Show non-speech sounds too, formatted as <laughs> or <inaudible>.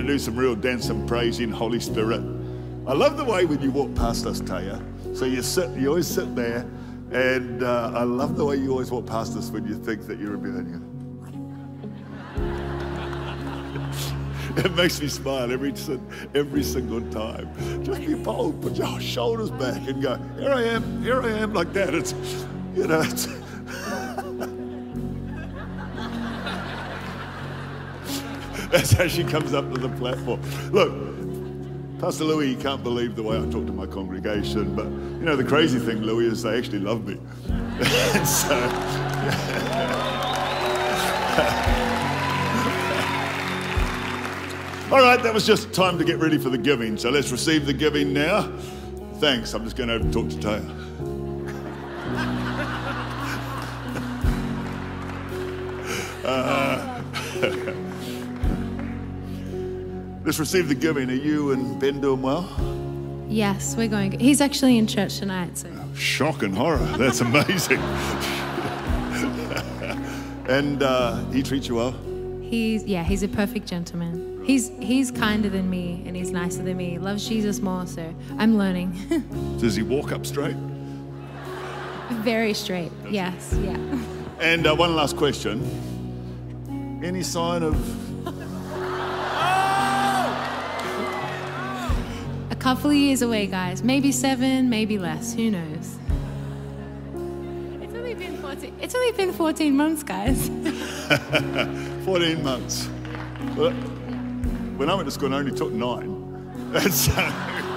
to do some real dance and praise in Holy Spirit. I love the way when you walk past us, Taya. So you sit, you always sit there, and uh, I love the way you always walk past us when you think that you're a millennial. <laughs> It makes me smile every every single time. Just be bold, put your shoulders back, and go. Here I am, here I am, like that. It's, you know, it's. <laughs> That's how she comes up to the platform. Look, Pastor Louis, you can't believe the way I talk to my congregation, but you know the crazy thing, Louis, is they actually love me. <laughs> so. <laughs> All right, that was just time to get ready for the giving. So let's receive the giving now. Thanks. I'm just going to talk to Taya. Uh, let's receive the giving. Are you and Ben doing well? Yes, we're going. He's actually in church tonight. So. Shock and horror. That's amazing. <laughs> and uh, he treats you well? He's yeah, he's a perfect gentleman. He's he's kinder than me and he's nicer than me. Loves Jesus more, so I'm learning. <laughs> Does he walk up straight? Very straight. Yes, yeah. And uh, one last question. Any sign of couple of years away, guys. Maybe seven, maybe less. Who knows? It's only been 14, it's only been 14 months, guys. <laughs> 14 months. When I went to school, it only took nine. <laughs>